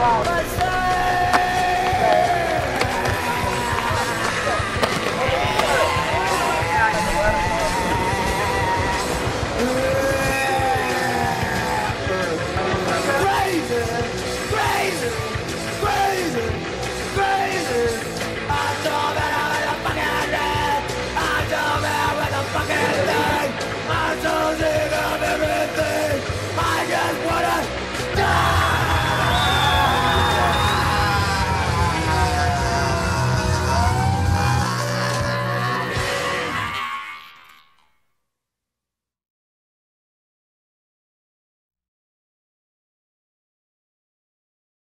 on